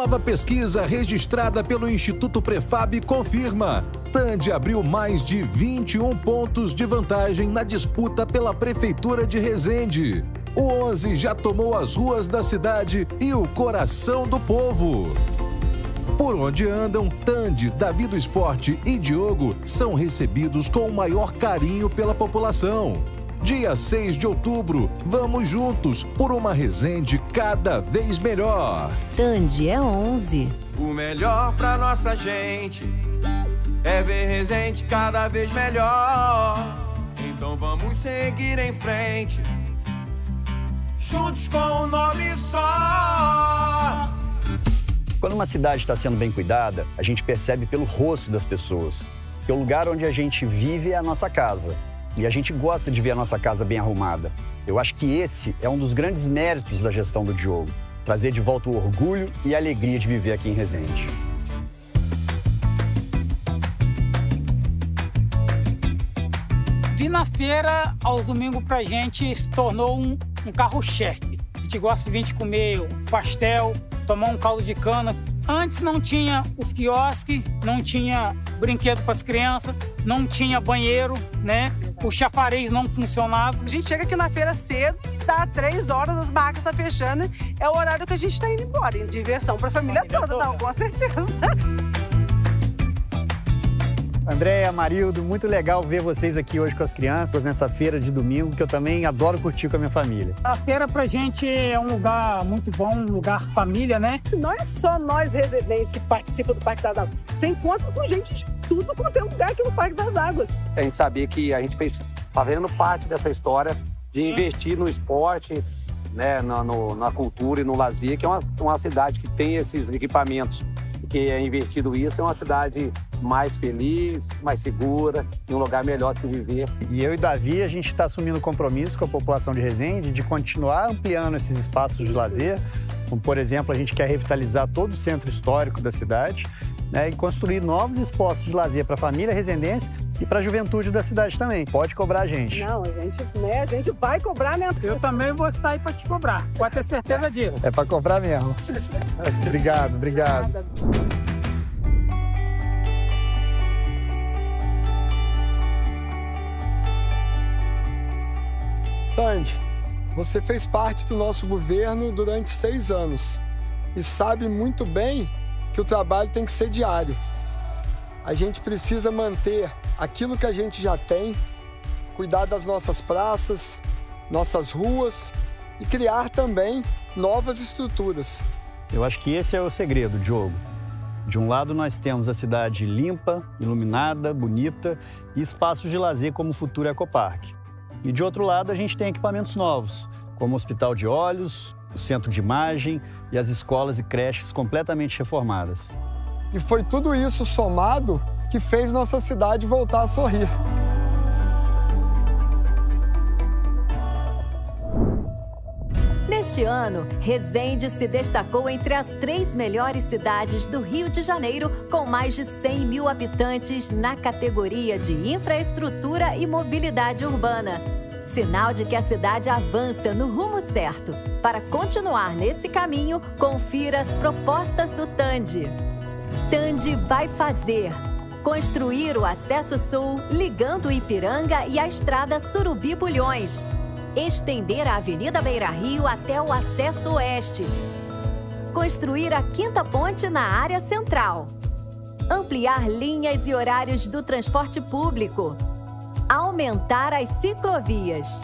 Nova pesquisa registrada pelo Instituto Prefab confirma. Tande abriu mais de 21 pontos de vantagem na disputa pela Prefeitura de Resende. O 11 já tomou as ruas da cidade e o coração do povo. Por onde andam, Tande, Davi do Esporte e Diogo são recebidos com o maior carinho pela população. Dia 6 de outubro, vamos juntos por uma Resende cada vez melhor. Tande é 11. O melhor pra nossa gente é ver Resende cada vez melhor. Então vamos seguir em frente, juntos com um nome só. Quando uma cidade está sendo bem cuidada, a gente percebe pelo rosto das pessoas. Que o lugar onde a gente vive é a nossa casa. E a gente gosta de ver a nossa casa bem arrumada. Eu acho que esse é um dos grandes méritos da gestão do Diogo. Trazer de volta o orgulho e a alegria de viver aqui em Resende. Vir na feira aos domingos pra gente se tornou um, um carro-chefe. A gente gosta de vir comer um pastel, tomar um caldo de cana. Antes não tinha os quiosques, não tinha brinquedo para as crianças, não tinha banheiro, né? O chafariz não funcionava. A gente chega aqui na feira cedo e dá três horas, as barracas estão tá fechando. É o horário que a gente está indo embora. Diversão para a família, família toda, toda, não, com certeza. Andréia, Marildo, muito legal ver vocês aqui hoje com as crianças nessa feira de domingo, que eu também adoro curtir com a minha família. A feira pra gente é um lugar muito bom, um lugar família, né? Não é só nós residentes que participam do Parque das Águas. Você encontra com gente de tudo quanto é lugar aqui no Parque das Águas. A gente sabia que a gente fez, tá fazendo parte dessa história de Sim. investir no esporte, né, na, no, na cultura e no lazer, que é uma, uma cidade que tem esses equipamentos que é investido isso, é uma cidade mais feliz, mais segura, e um lugar melhor de se viver. E eu e Davi, a gente está assumindo compromisso com a população de Resende de continuar ampliando esses espaços de lazer. Como, por exemplo, a gente quer revitalizar todo o centro histórico da cidade né, e construir novos espaços de lazer para a família residência e para a juventude da cidade também. Pode cobrar a gente. Não, a gente, né, a gente vai cobrar, né? Eu também vou estar aí para te cobrar. Pode ter certeza disso. É para cobrar mesmo. obrigado, obrigado. Tandy, você fez parte do nosso governo durante seis anos e sabe muito bem que o trabalho tem que ser diário. A gente precisa manter aquilo que a gente já tem, cuidar das nossas praças, nossas ruas e criar também novas estruturas. Eu acho que esse é o segredo, Diogo. De um lado, nós temos a cidade limpa, iluminada, bonita e espaços de lazer como o futuro Ecopark. E de outro lado, a gente tem equipamentos novos, como o Hospital de Olhos, o centro de imagem e as escolas e creches completamente reformadas. E foi tudo isso somado que fez nossa cidade voltar a sorrir. Neste ano, Resende se destacou entre as três melhores cidades do Rio de Janeiro, com mais de 100 mil habitantes na categoria de infraestrutura e mobilidade urbana sinal de que a cidade avança no rumo certo. Para continuar nesse caminho, confira as propostas do Tande. Tande vai fazer construir o acesso sul ligando o Ipiranga e a estrada Surubi Bulhões. Estender a Avenida Beira Rio até o acesso oeste. Construir a quinta ponte na área central. Ampliar linhas e horários do transporte público aumentar as ciclovias.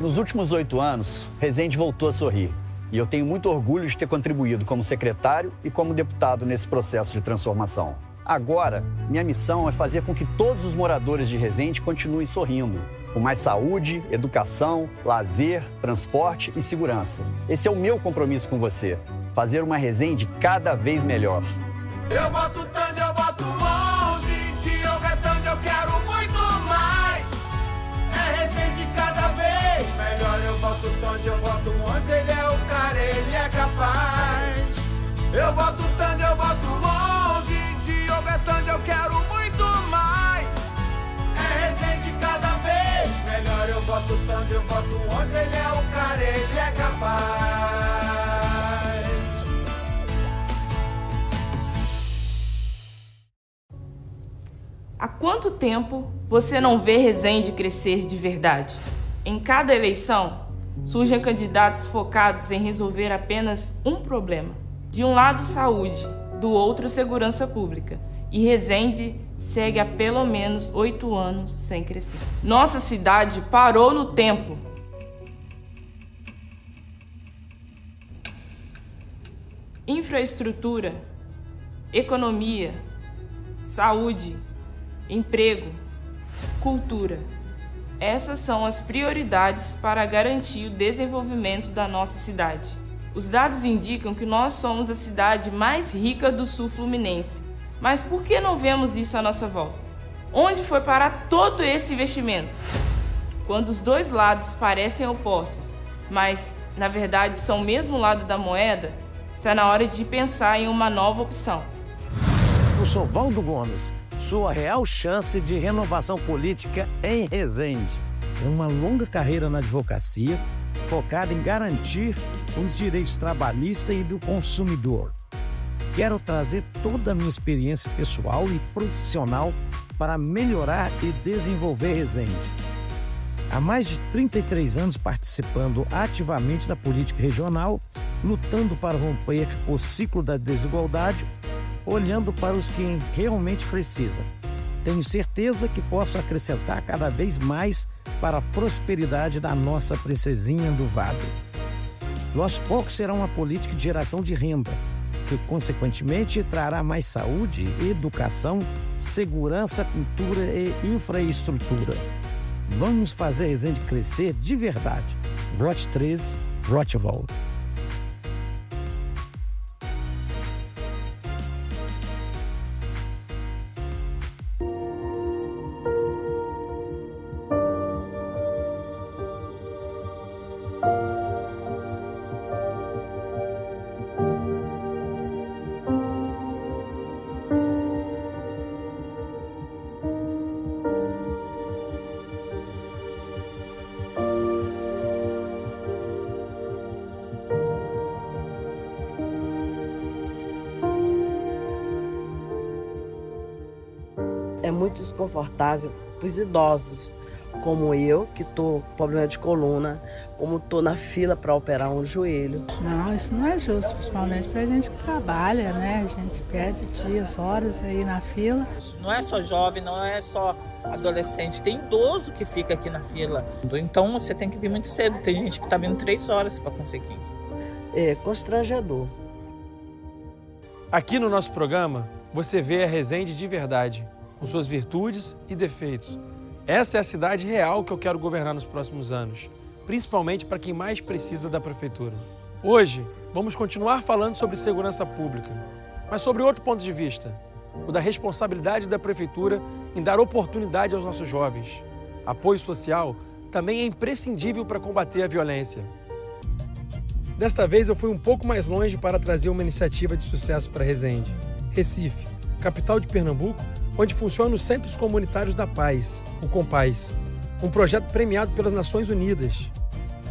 Nos últimos oito anos, Resende voltou a sorrir. E eu tenho muito orgulho de ter contribuído como secretário e como deputado nesse processo de transformação. Agora, minha missão é fazer com que todos os moradores de Resende continuem sorrindo, com mais saúde, educação, lazer, transporte e segurança. Esse é o meu compromisso com você fazer uma Resende cada vez melhor. Eu voto Tandy, eu voto 11, Diogo é Tandy, eu quero muito mais. É Resende cada vez melhor, eu voto Tandy, eu voto 11, ele é o cara, ele é capaz. Eu voto Tandy, eu voto 11, Tandy, eu quero muito mais. É Resende cada vez melhor, eu voto Tandy, eu voto 11, ele é o cara, ele é capaz. Há quanto tempo você não vê Resende crescer de verdade? Em cada eleição, surgem candidatos focados em resolver apenas um problema. De um lado, saúde, do outro, segurança pública. E Resende segue há pelo menos oito anos sem crescer. Nossa cidade parou no tempo. Infraestrutura, economia, saúde, emprego, cultura. Essas são as prioridades para garantir o desenvolvimento da nossa cidade. Os dados indicam que nós somos a cidade mais rica do sul fluminense. Mas por que não vemos isso à nossa volta? Onde foi parar todo esse investimento? Quando os dois lados parecem opostos, mas na verdade são o mesmo lado da moeda, está na hora de pensar em uma nova opção. Eu sou Valdo Gomes sua real chance de renovação política em Resende. Uma longa carreira na advocacia, focada em garantir os direitos trabalhistas e do consumidor. Quero trazer toda a minha experiência pessoal e profissional para melhorar e desenvolver Resende. Há mais de 33 anos participando ativamente da política regional, lutando para romper o ciclo da desigualdade olhando para os que realmente precisam. Tenho certeza que posso acrescentar cada vez mais para a prosperidade da nossa princesinha do Vale. Nosso foco será uma política de geração de renda, que consequentemente trará mais saúde, educação, segurança, cultura e infraestrutura. Vamos fazer Resende crescer de verdade. Vote 13, vote volta. Muito desconfortável para os idosos, como eu, que estou com problema de coluna, como estou na fila para operar um joelho. Não, isso não é justo, principalmente para a gente que trabalha, né? A gente perde dias, horas aí na fila. Não é só jovem, não é só adolescente, tem idoso que fica aqui na fila. Então você tem que vir muito cedo, tem gente que está vindo três horas para conseguir. É constrangedor. Aqui no nosso programa, você vê a Resende de verdade com suas virtudes e defeitos. Essa é a cidade real que eu quero governar nos próximos anos, principalmente para quem mais precisa da prefeitura. Hoje, vamos continuar falando sobre segurança pública, mas sobre outro ponto de vista, o da responsabilidade da prefeitura em dar oportunidade aos nossos jovens. Apoio social também é imprescindível para combater a violência. Desta vez eu fui um pouco mais longe para trazer uma iniciativa de sucesso para Resende. Recife, capital de Pernambuco, onde funciona os Centros Comunitários da Paz, o Compaz, um projeto premiado pelas Nações Unidas.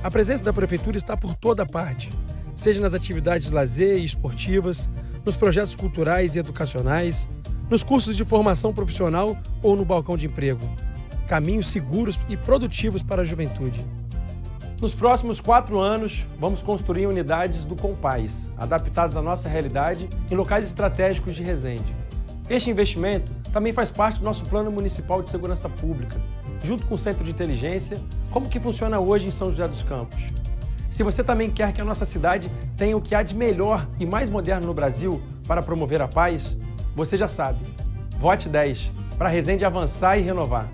A presença da Prefeitura está por toda parte, seja nas atividades de lazer e esportivas, nos projetos culturais e educacionais, nos cursos de formação profissional ou no balcão de emprego. Caminhos seguros e produtivos para a juventude. Nos próximos quatro anos, vamos construir unidades do Compaz, adaptadas à nossa realidade em locais estratégicos de Resende. Este investimento também faz parte do nosso Plano Municipal de Segurança Pública, junto com o Centro de Inteligência, como que funciona hoje em São José dos Campos. Se você também quer que a nossa cidade tenha o que há de melhor e mais moderno no Brasil para promover a paz, você já sabe. Vote 10 para a Resende avançar e renovar.